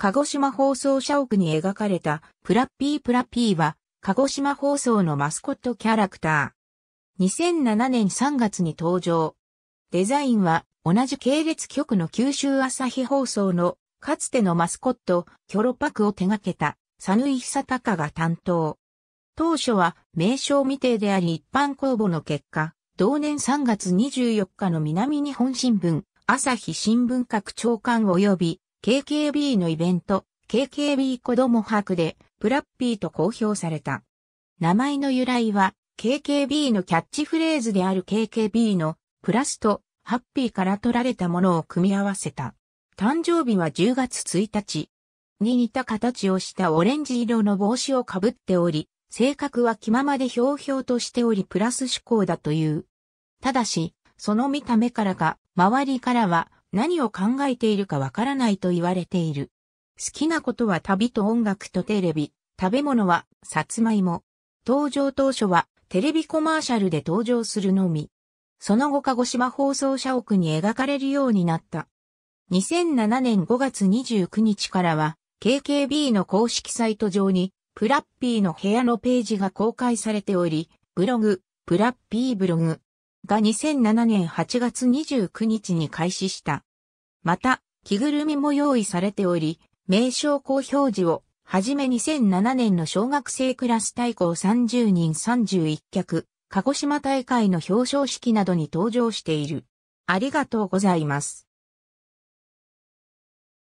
鹿児島放送社屋に描かれたプラッピープラッピーは鹿児島放送のマスコットキャラクター。2007年3月に登場。デザインは同じ系列局の九州朝日放送のかつてのマスコットキョロパクを手掛けた佐野久隆が担当。当初は名称未定であり一般公募の結果、同年3月24日の南日本新聞、朝日新聞各長官及び KKB のイベント、KKB 子供博で、プラッピーと公表された。名前の由来は、KKB のキャッチフレーズである KKB のプラスとハッピーから取られたものを組み合わせた。誕生日は10月1日に似た形をしたオレンジ色の帽子をかぶっており、性格は気ままでひょうひょうとしておりプラス思考だという。ただし、その見た目からか、周りからは何を考えているかわからないと言われている。好きなことは旅と音楽とテレビ、食べ物はさつまいも。登場当初はテレビコマーシャルで登場するのみ。その後鹿児島放送社屋に描かれるようになった。2007年5月29日からは KKB の公式サイト上にプラッピーの部屋のページが公開されており、ブログ、プラッピーブログ、が2007年8月29日に開始した。また、着ぐるみも用意されており、名称公表示を、はじめ2007年の小学生クラス対抗30人31脚、鹿児島大会の表彰式などに登場している。ありがとうございます。